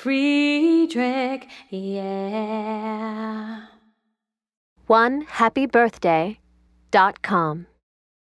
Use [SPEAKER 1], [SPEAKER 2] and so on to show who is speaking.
[SPEAKER 1] Friedrich, yeah.
[SPEAKER 2] One happy birthday dot com.